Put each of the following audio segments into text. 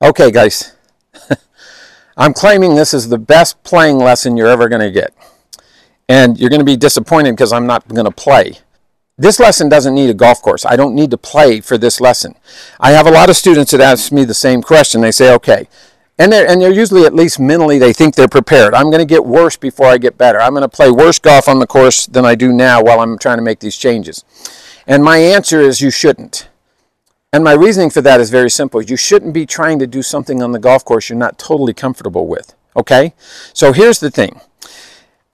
Okay, guys. I'm claiming this is the best playing lesson you're ever going to get. And you're going to be disappointed because I'm not going to play. This lesson doesn't need a golf course. I don't need to play for this lesson. I have a lot of students that ask me the same question. They say, okay, and they're, and they're usually at least mentally they think they're prepared. I'm going to get worse before I get better. I'm going to play worse golf on the course than I do now while I'm trying to make these changes. And my answer is you shouldn't. And my reasoning for that is very simple. You shouldn't be trying to do something on the golf course you're not totally comfortable with. Okay? So here's the thing.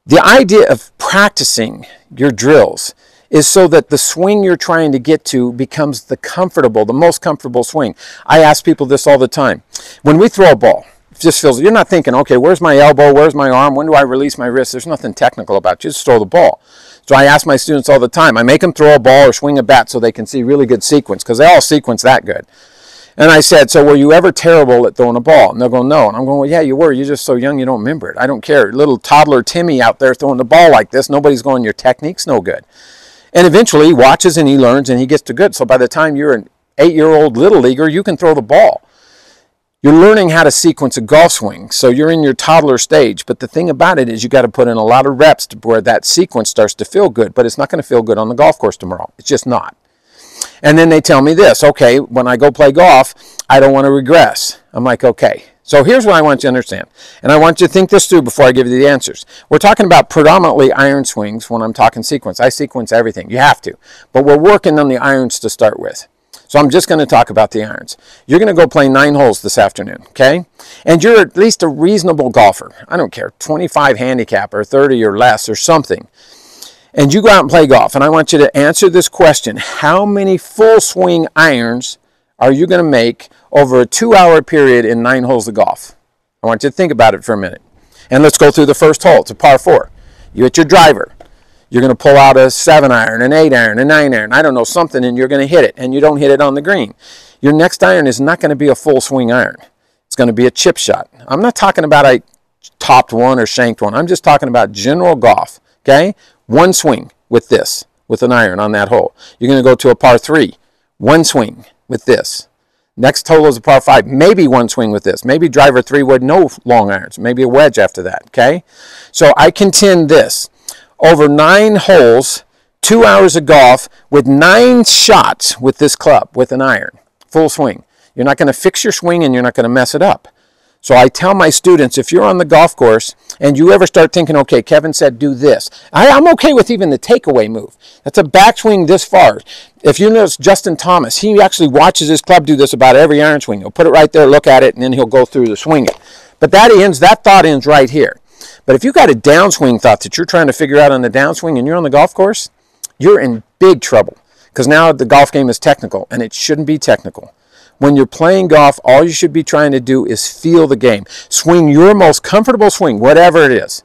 The idea of practicing your drills is so that the swing you're trying to get to becomes the comfortable, the most comfortable swing. I ask people this all the time. When we throw a ball, just feels you're not thinking, okay, where's my elbow, where's my arm, when do I release my wrist? There's nothing technical about. You just throw the ball. So I ask my students all the time. I make them throw a ball or swing a bat so they can see really good sequence because they all sequence that good. And I said, so were you ever terrible at throwing a ball? And they'll go, no. And I'm going, well, yeah, you were. You're just so young you don't remember it. I don't care. Little toddler Timmy out there throwing the ball like this, nobody's going, your technique's no good. And eventually he watches and he learns and he gets to good. So by the time you're an eight-year-old little leaguer, you can throw the ball. You're learning how to sequence a golf swing, so you're in your toddler stage. But the thing about it is you got to put in a lot of reps to where that sequence starts to feel good, but it's not going to feel good on the golf course tomorrow. It's just not. And then they tell me this, okay, when I go play golf, I don't want to regress. I'm like, okay. So here's what I want you to understand. And I want you to think this through before I give you the answers. We're talking about predominantly iron swings when I'm talking sequence. I sequence everything. You have to. But we're working on the irons to start with. So I'm just going to talk about the irons. You're going to go play nine holes this afternoon, okay? And you're at least a reasonable golfer. I don't care, 25 handicap or 30 or less or something. And you go out and play golf. And I want you to answer this question. How many full swing irons are you going to make over a two hour period in nine holes of golf? I want you to think about it for a minute. And let's go through the first hole. It's a par four. You hit your driver. You're going to pull out a seven iron, an eight iron, a nine iron, I don't know, something, and you're going to hit it, and you don't hit it on the green. Your next iron is not going to be a full swing iron. It's going to be a chip shot. I'm not talking about a topped one or shanked one. I'm just talking about general golf. Okay? One swing with this, with an iron on that hole. You're going to go to a par three. One swing with this. Next hole is a par five. Maybe one swing with this. Maybe driver three wood, no long irons. Maybe a wedge after that. Okay? So I contend this over nine holes, two hours of golf with nine shots with this club, with an iron, full swing. You're not going to fix your swing and you're not going to mess it up. So I tell my students, if you're on the golf course and you ever start thinking, okay, Kevin said do this, I, am okay with even the takeaway move. That's a backswing this far. If you notice Justin Thomas, he actually watches his club do this about every iron swing. He'll put it right there, look at it, and then he'll go through the swing it. But that ends, that thought ends right here. But if you've got a downswing thought that you're trying to figure out on the downswing and you're on the golf course, you're in big trouble because now the golf game is technical and it shouldn't be technical. When you're playing golf, all you should be trying to do is feel the game. Swing your most comfortable swing, whatever it is,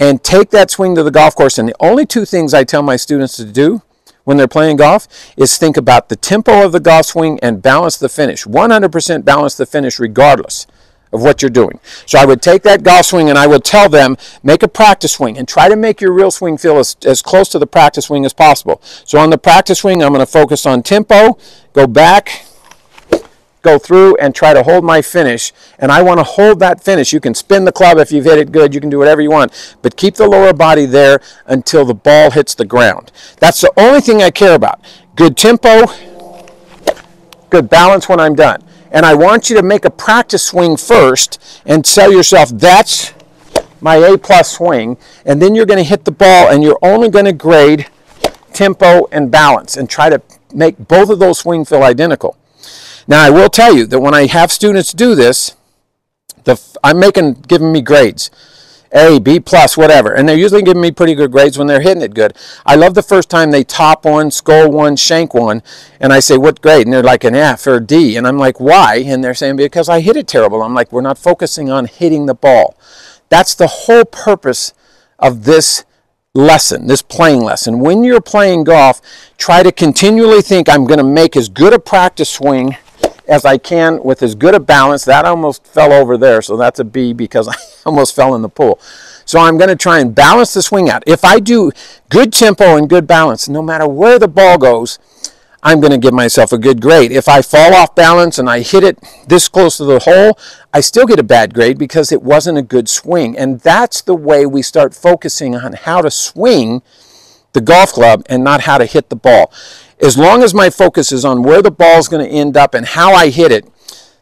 and take that swing to the golf course. And the only two things I tell my students to do when they're playing golf is think about the tempo of the golf swing and balance the finish. 100% balance the finish regardless of what you're doing. So I would take that golf swing and I would tell them, make a practice swing and try to make your real swing feel as, as close to the practice swing as possible. So on the practice swing, I'm going to focus on tempo, go back, go through and try to hold my finish. And I want to hold that finish. You can spin the club if you've hit it good. You can do whatever you want. But keep the lower body there until the ball hits the ground. That's the only thing I care about. Good tempo, good balance when I'm done and I want you to make a practice swing first and tell yourself that's my A plus swing, and then you're going to hit the ball and you're only going to grade tempo and balance and try to make both of those swings feel identical. Now I will tell you that when I have students do this, the, I'm making giving me grades. A, B plus, whatever. And they're usually giving me pretty good grades when they're hitting it good. I love the first time they top one, skull one, shank one, and I say, what grade? And they're like an F or D. And I'm like, why? And they're saying, because I hit it terrible. I'm like, we're not focusing on hitting the ball. That's the whole purpose of this lesson, this playing lesson. When you're playing golf, try to continually think, I'm going to make as good a practice swing as I can with as good a balance. That almost fell over there, so that's a B because I almost fell in the pool. So I'm going to try and balance the swing out. If I do good tempo and good balance, no matter where the ball goes, I'm going to give myself a good grade. If I fall off balance and I hit it this close to the hole, I still get a bad grade because it wasn't a good swing. And that's the way we start focusing on how to swing the golf club and not how to hit the ball. As long as my focus is on where the ball is going to end up and how I hit it,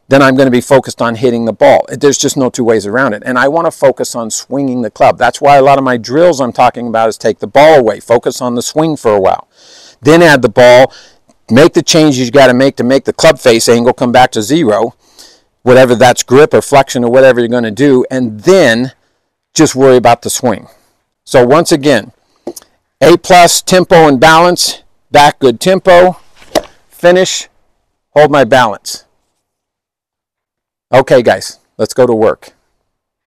then I'm going to be focused on hitting the ball. There's just no two ways around it. And I want to focus on swinging the club. That's why a lot of my drills I'm talking about is take the ball away, focus on the swing for a while. Then add the ball, make the changes you got to make to make the club face angle come back to zero, whatever that's grip or flexion or whatever you're going to do, and then just worry about the swing. So once again, A plus tempo and balance, back good tempo, finish, hold my balance. Okay, guys, let's go to work.